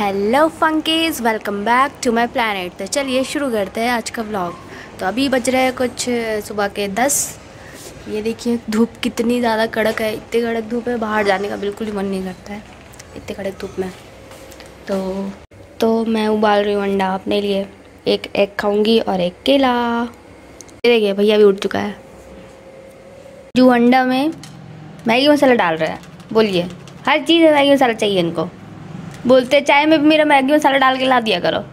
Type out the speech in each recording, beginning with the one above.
Hello funkies welcome back to my planet तो चलिए शुरू करते हैं आज का व्लॉग तो अभी बज रहे हैं कुछ सुबह के दस। ये देखिए, धूप कितनी ज़्यादा कड़क है। इतनी कड़क धूप है, बाहर जाने का बिल्कुल ही मन नहीं करता है। इतनी कड़क धूप में। तो तो मैं उबाल रही हूँ अंडा अपने लिए। एक एग खाऊँगी और एक केला। देखिए, भैया भी उठ चुका है। जो अंडा में मैगी मसाला डाल रहा है, बोलिए। हर चीज़ में मैगी मसाला चाहिए इनको। बोलते चाय में भी मेरा मैगी मसाला डाल के ला दिया करो।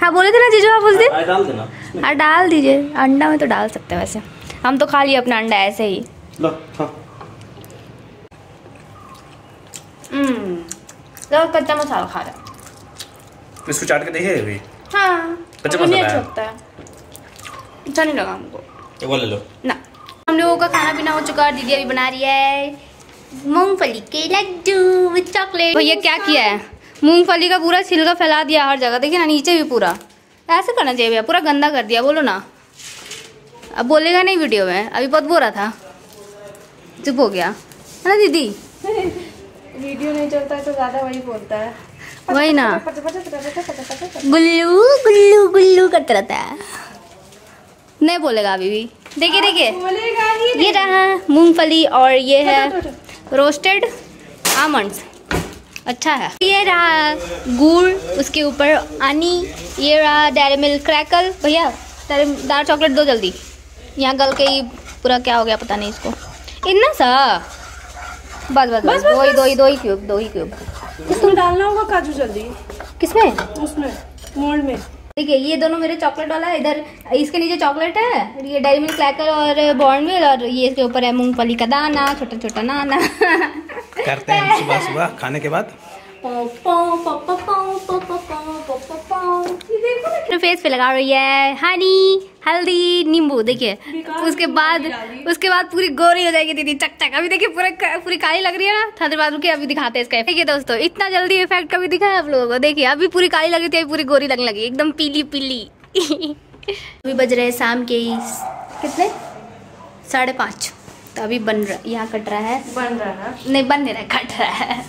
हाँ बोले थे ना जीजू आप बोलते आ, डाल हाँ डाल दीजिए। अंडा में तो डाल सकते हैं वैसे। हम तो खा लिए अपना अंडा ऐसे ही। लो हाँ हम्म कच्चा मसाला खा रहा इसको चाट के देखिए अभी? हाँ कच्चा मसाला अच्छा लगता है। अच्छा नहीं लगा हमको। एक बार ले। लो ना। हम लोगों का खाना पीना हो चुका है दीदी अभी बना रही है मूंगफली के लड्डू विद चॉकलेट। भैया क्या किया है? मूंगफली का पूरा छिलका फैला दिया हर जगह। देखिए ना नीचे भी पूरा। ऐसे करना चाहिए भैया पूरा गंदा कर दिया बोलो ना। अब बोलेगा नहीं वीडियो में अभी बहुत बोरा था। चुप हो गया। है ना दीदी? वीडियो नहीं चलता है तो ज़्यादा वही बोलता है। वही ना। गुल्लू गुल्लू गुल्लू करता रहता है। नहीं बोलेगा अभी भी। देखिए देखिए। ये रहा मूंगफली और ये है रोस्टेड आमंड्स अच्छा है। ये रहा गुड़ उसके ऊपर आनी ये रहा डेरी मिल्क क्रैकल भैया डार्क चॉकलेट दो जल्दी। यहाँ गल के ही पूरा क्या हो गया पता नहीं इसको। इतना सा? बस बस बस दो ही दो ही दो ही क्यूब दो ही क्यूब इसमें डालना होगा काजू जल्दी। किसमें? उसमें मोल्ड में। देखिए ये दोनों मेरे चॉकलेट वाला है। इधर इसके नीचे चॉकलेट है ये डेरी मिल्क क्रैकर और बॉर्नविल और ये इसके ऊपर है मूंगफली का दाना छोटा छोटा नाना। करते हैं सुबह सुबह खाने के बाद? फेस पे लगा रही है। हनी हल्दी नींबू देखिए। उसके बाद उसके बाद पूरी गोरी हो जाएगी दीदी चक चक। अभी देखिए पूरे पूरी काली लग रही है ना। थोड़ी देर बाद रुके अभी दिखाते हैं इसका देखिए दोस्तों इतना जल्दी इफ़ेक्ट कभी दिखा है आप लोगों को? देखिए अभी पूरी काली लगी थी अभी पूरी गोरी लगने लगी। एकदम पीली पीली। अभी बज रहे शाम के कितने? साढ़े पाँच। तो अभी बन रहा यहाँ कट रहा है। बन रहा है। नहीं बन नहीं रहा कट रहा है।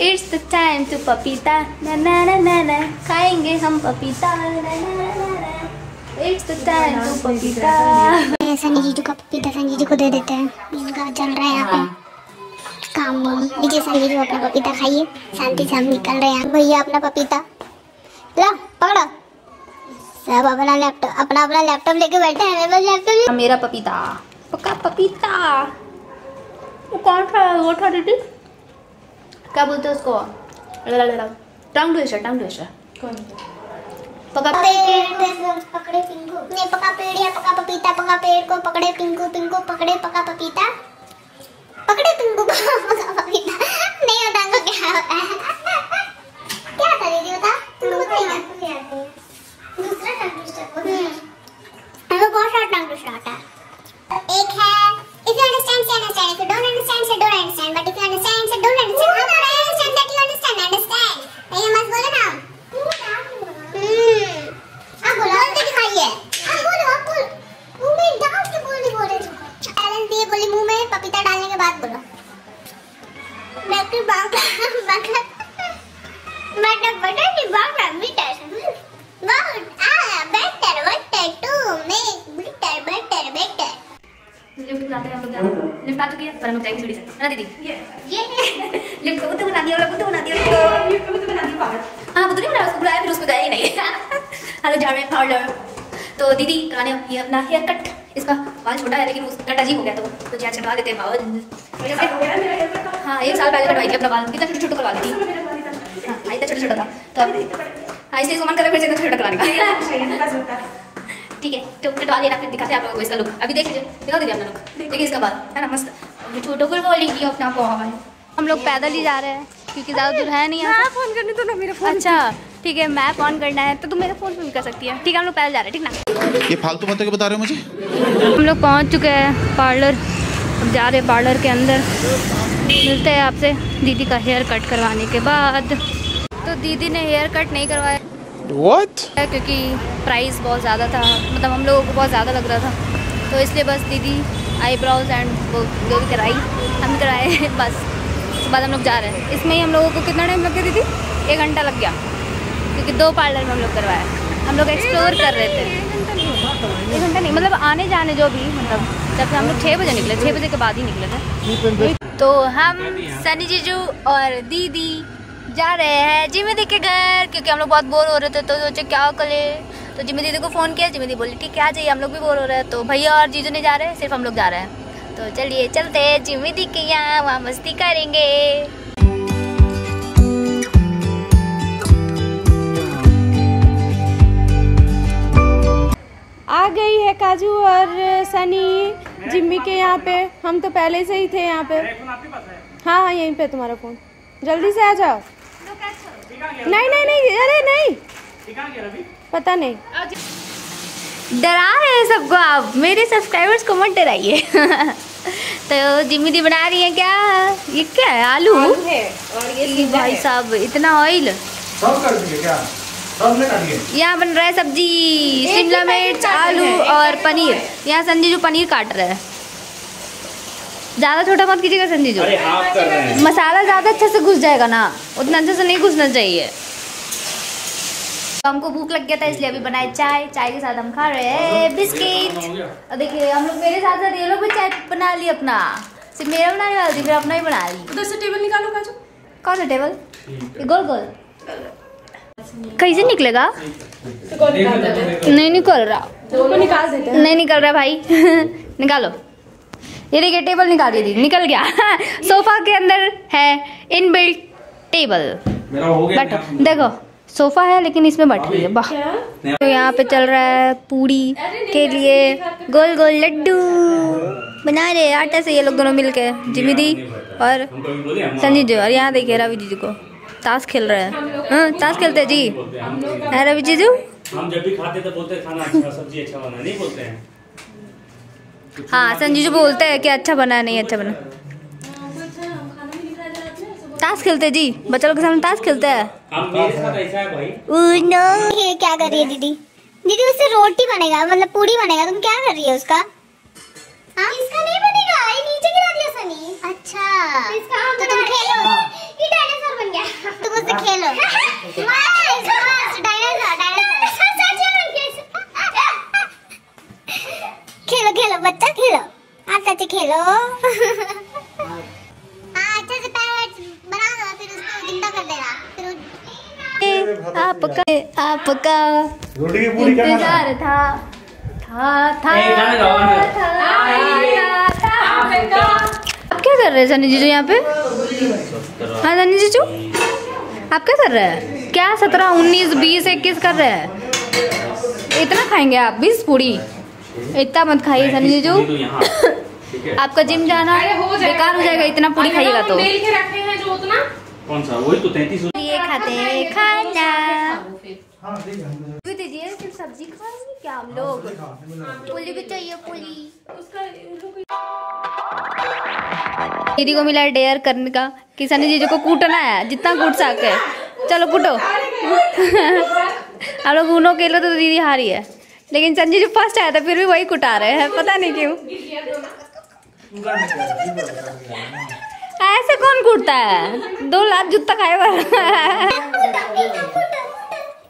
इट्स द टाइम टू पपीता ना ना ना ना ना खाएँगे हम पपीता ना ना ना ना इट्स द टाइम टू पपीता ये सनी जीजू का पपीता सनी जीजू को दे देते हैं। इनका चल रहा है यहाँ पे। काम वाम। लीजिए सनी जीजू अपना पपीता खाइए। शांति से हम निकल रहे हैं। भैया अपना पपीता लो पकड़ो। सब अपना लैपटॉप अपना अपना लैपटॉप लेके बैठे हैं। मेरे लैपटॉप मेरा पपीता पक्का पपीता? वो कौन था? वो था दीदी क्या बोलते हैं उसको? टंग ट्विस्टर टंग ट्विस्टर पेड़। पकड़े पिंकू। नहीं पका पेड़ या पका पपीता? पका पेड़ को पकड़े पिंकू पिंकू पकड़े पका पपीता। पकड़े पिंकू पका पपीता। नहीं होता तो क्या होता है क्या था दीदी बता? तुमको बताइए दूसरा टंग ट्विस्टर हमें बहुत सारा टंग ट्विस्टर आता है एक है if you understand say understand if you don't understand say don't understand but if you understand say don't understand how about I understand that you understand understand नहीं मत बोलो ना हम्म आप बोलो बोलते दिखाइए आप बोलो आप बोलो मुँह में डाल के बोल नहीं बोल रहे चैलेंज दिए बोली मुँह में पपीता डालने के बाद बोलो लिफ्ट हैं हम लोग लिफ्ट आ चुकी है पर हम जाएँगे से ना दीदी. ये. लिफ्ट तो बना दिया और बना दिया हाँ वो तो नहीं बना उसको बुलाया फिर उसको गया ही नहीं हेलो जा रहे हैं पार्लर तो दीदी कराने अपना हेयर कट इसका बाल छोटा है लेकिन उसका कट अजीब हो गया तो तो क्या छटवा देते हैं बाल। हाँ एक साल पहले कटवाई थी अपना बाल। कितना छोटा छोटा करवा दी थी। हाँ इतना छोटा छोटा था। तो अब हाँ इसलिए मन कर रहा फिर से इतना छोटा करवाने का। ठीक है तो कटवा लेना फिर दिखाते हैं आप लोगों को इसका लुक अभी देख लीजिए दिखा दीजिए अपना लुक देखिए इसका बाल है ना मस्त। छोटो को बोलेगी अपना बाल हम लोग पैदल ही जा रहे हैं क्योंकि ज़्यादा दूर है नहीं यहाँ फ़ोन करने तो ना मेरा फ़ोन। अच्छा ठीक है मैप ऑन करना है तो तुम मेरे फ़ोन पे भी कर सकती है। ठीक है हम लोग पैदल जा रहे हैं ठीक ना? ये फालतू बातें क्यों बता रहे हो मुझे? हम लोग पहुँच चुके हैं पार्लर अब जा रहे हैं पार्लर के अंदर। मिलते हैं आपसे दीदी का हेयर कट करवाने के बाद। तो दीदी ने हेयर कट नहीं करवाया। What? क्योंकि प्राइस बहुत ज़्यादा था। मतलब हम लोगों को बहुत ज़्यादा लग रहा था। तो इसलिए बस दीदी आईब्राउज एंड वो जो भी कराई। हम कराए बस। उसके बाद हम लोग जा रहे हैं। इसमें ही हम लोगों को कितना टाइम लग गया दीदी? एक घंटा लग गया। क्योंकि दो पार्लर में हम लोग करवाया हम लोग एक्सप्लोर कर रहे थे। एक घंटा नहीं मतलब आने जाने जो भी मतलब जब हम लोग छः बजे निकले छः बजे के बाद ही निकले थे। तो हम सनी जीजू और दीदी जा रहे हैं जिमी दी के घर, क्योंकि हम लोग बहुत बोर हो रहे थे तो सोचे क्या करें। तो जिमी दीदी को फ़ोन किया जिमी दी बोली, ठीक है, आ जाइए, हम लोग भी बोर हो रहे हैं। तो भैया और जीजू नहीं जा रहे, सिर्फ़ हम लोग जा रहे हैं। तो चलिए, चलते हैं जिमी दी के यहाँ, वहाँ मस्ती करेंगे। गई है काजू और सनी जिम्मी के यहाँ पे। हम तो पहले से ही थे यहाँ पे। हाँ? हाँ यहीं पे तुम्हारा फ़ोन। जल्दी से आ जाओ। नहीं नहीं नहीं अरे नहीं। पता नहीं। डरा रहे हैं सबको आप। मेरे सब्सक्राइबर्स को मत डराइए। तो जिम्मी दी बना रही है क्या? ये क्या है? आलू? और ये भाई साहब इतना ऑयल सब कर दिए क्या? यहाँ बन रहा है सब्ज़ी शिमला मिर्च आलू और पनीर। यहाँ संजीजू पनीर काट रहा है। ज़्यादा छोटा मत कीजिएगा संजीजू रहे हैं। मसाला ज़्यादा अच्छे से घुस जाएगा ना उतना अच्छे से नहीं घुसना चाहिए। तो हमको भूख लग गया था इसलिए अभी बनाए चाय। चाय के साथ हम खा रहे हैं बिस्किट। और देखिए हम लोग मेरे साथ साथ ये लोग भी चाय बना ली अपना। सिर्फ़ मेरा बनाने वाली थी फिर अपना ही बना ली। उधर से टेबल निकालो काजू। कौन सा टेबल? गोल गोल गोल कैसे निकलेगा नहीं निकल रहा दोनों निकाल देते नहीं निकल रहा भाई निकालो ये देखिए टेबल निकाल दी निकल गया सोफा के अंदर है इनबिल्ट टेबल मेरा बैठो देखो सोफा है लेकिन इसमें बैठ रही है वाह तो यहाँ पे चल रहा है पूरी के लिए गोल गोल लड्डू बना रहे हैं आटा से ये लोग दोनों मिलके जिमी दी और संजीव जी और यहाँ देखिए रवि जी को ताश खेल रहे हैं। हाँ, ताश खेलते हैं जी। है रवि जीजू हम जब भी खाते तो बोलते हैं खाना अच्छा सब्ज़ी अच्छा बना नहीं बोलते हैं। हाँ संजीव बोलते हैं कि अच्छा बना नहीं अच्छा बना। ताश खेलते हैं जी। बच्चों के सामने ताश खेलते हैं। है ये क्या कर रही है दीदी? दीदी उससे रोटी बनेगा मतलब पूरी बनेगा तुम क्या कर रही है उसका? हाँ? इसका नहीं बनेगा ये नीचे गिरा दिया सनी अच्छा इसका तो तुम खेलो ये डायनासोर बन गया तुम उससे खेलो मस्त डायनासोर डायनासोर खेलो खेलो बच्चा खेलो आप सच खेलो हाँ अच्छे से पैर बना दो फिर उसको ज़िंदा कर देना फिर वो- आपका आपका इंतज़ार था था था। आप क्या कर रहे हैं सनी जीजू यहाँ पे? हाँ सनी जीजू? आप क्या कर रहे हैं? क्या सत्रह उन्नीस बीस इक्कीस कर रहे हैं? इतना खाएँगे आप बीस पूरी? इतना मत खाइए सनी जीजू। आपका जिम जाना बेकार हो जाएगा इतना पूरी खाइएगा तो। हैं कौन सा? वही तो तैतीस ये खाते हैं खाना। भी दीजिए सिर्फ़ सब्ज़ी खाएँगे क्या हम लोग? पुली भी चाहिए पुली। दीदी को मिला डेयर करने का। कि सनी जीजू को कूटना है जितना कूट सके। चलो कूटो। हम लोग उनो के लिए तो दीदी हारी है। लेकिन संजय जो फ़र्स्ट आया था फिर भी वही कुटा रहे हैं। पता नहीं क्यों। ऐसे कौन कूटता है? दो लाख जूता खाए हुआ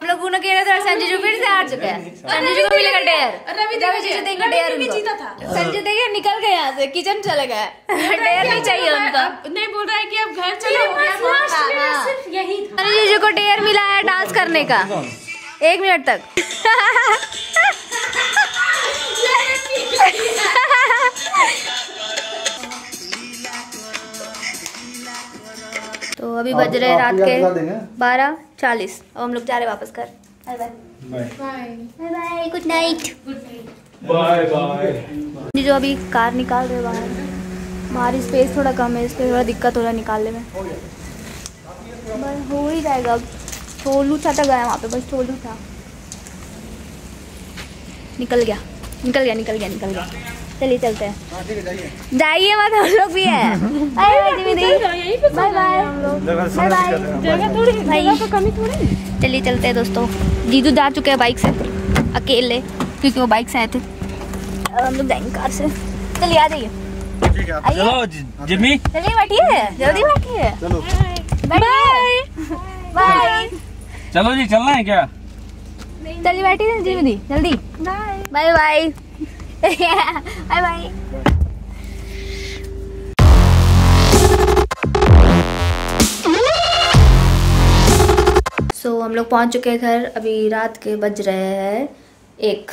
हम लोग उन्होंने खेला था संजय जी फिर से हार चुके हैं। संजय जी को मिलेगा डेयर। रवि जी रवि जी से देंगे डेयर रवि जी उनको। जीता था। संजय देखिए निकल गए यहाँ से किचन चले गए। डेयर नहीं चाहिए उनको। नहीं बोल रहा है कि अब घर चलो गया। सिर्फ़ यही संजय जी को डेयर मिला है डांस करने का। एक मिनट तक। बज रहे रात के बारह चालीस। अब हम लोग जा रहे वापस घर। Bye bye. Bye bye good night bye bye जो अभी कार निकाल रहे बाहर। बाहर स्पेस थोड़ा कम है इसलिए थोड़ा दिक्कत हो रहा है निकालने में। बस हो ही जाएगा। अब छोलू था तो गया वहाँ पे बस छोलू था। निकल गया। निकल गया निकल गया निकल गया। चलिए चलते हैं। जाइए। मत हम लोग भी है। Bye bye bye bye bye bye जगह थोड़ी भाई तो कमी थोड़ी चलिए चलते हैं दोस्तों। जीजू जा चुके हैं बाइक से अकेले क्योंकि वो बाइक से आए थे। अब हम लोग जाएँगे कार से। चलिए आ जाइए। चलो जिम्मी। चलिए बैठिए। जल्दी बैठिए। चलो। बाय बाय चलो जी चलना है क्या? चलिए बैठी जी दीदी जल्दी। Bye bye bye bye so हम लोग पहुँच चुके हैं घर। अभी रात के बज रहे हैं एक।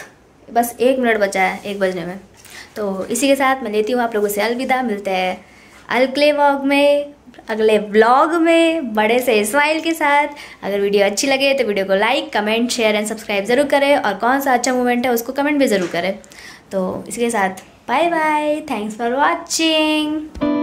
बस एक मिनट बचा है, एक बजने में। तो इसी के साथ मैं लेती हूँ आप लोगों से अलविदा। मिलते हैं अगले व्लॉग में, अगले व्लॉग में बड़े से स्माइल के साथ। अगर वीडियो अच्छी लगे तो वीडियो को like comment share and subscribe ज़रूर करें। और कौन सा अच्छा मोमेंट है उसको कमेंट भी ज़रूर करें। तो इसके साथ bye bye thanks for watching